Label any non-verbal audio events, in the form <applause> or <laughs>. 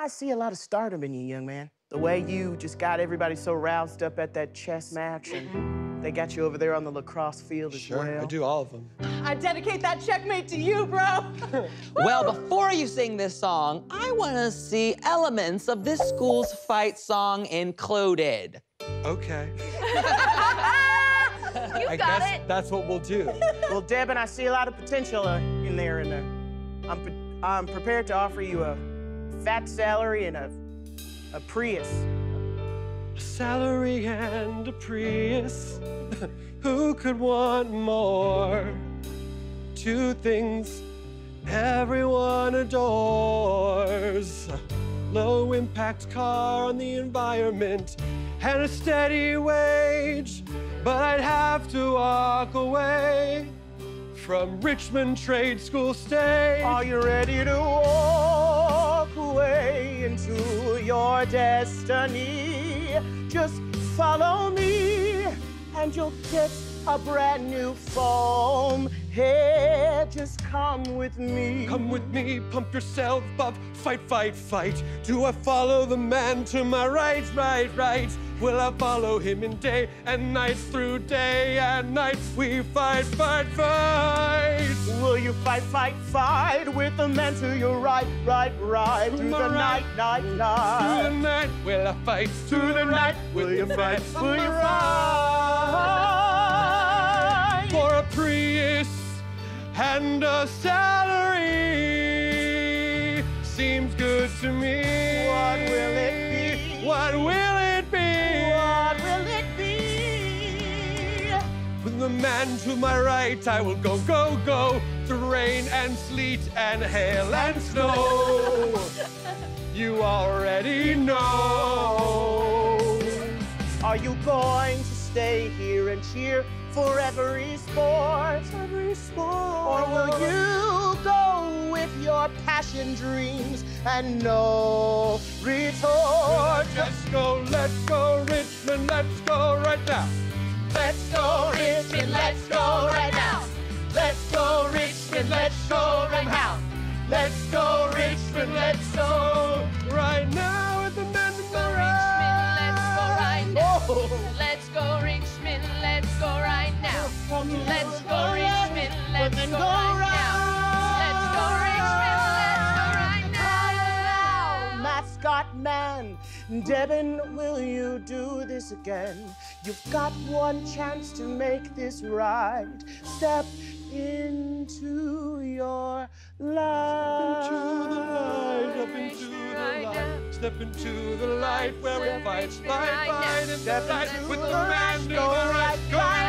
I see a lot of stardom in you, young man. The way you just got everybody so roused up at that chess match, and they got you over there on the lacrosse field as Sure, well. I do all of them. I dedicate that checkmate to you, bro. <laughs> Well, before you sing this song, I want to see elements of this school's fight song included. Okay. <laughs> You I got guess it. that's what we'll do. Well, Deb, and I see a lot of potential uh, in there, and uh, I'm, pre- I'm prepared to offer you a fat salary and a, a Prius. A salary and a Prius. <laughs> Who could want more? Two things everyone adores. Low impact car on the environment and a steady wage. But I'd have to walk away from Richmond Trade School State. Are you ready to walk away into your destiny? Just follow me, and you'll get a brand new foam head. Just come with me. Come with me, pump yourself up, fight, fight, fight. Do I follow the man to my right, right, right? Will I follow him in day and night through day and night? We fight, fight, fight. Will you fight, fight, fight with the man to your right, right, right through the right, night, night, Through the night? night, will I fight? Through the night, will you fight? Will you fight? For a Prius and a salary seems good to me. What will it be? What will it be? What will it be? With the man to my right, I will go, go, go through rain and sleet and hail and snow. <laughs> you already know. Are you going to stay here and cheer for every sport? Every sport. Or will you go with your passion dreams and no retort? Let's go, let's go, Richmond, let's go right now. Let's go, Richmond, let's go right now. Let's go, Richmond, let's go right now. Devin, will you do this again? You've got one chance to make this right. Step into your light. Step into the light, Up into the light. step into the light where we fight, fight, fight in the Step light into with the the man light, to go right, right,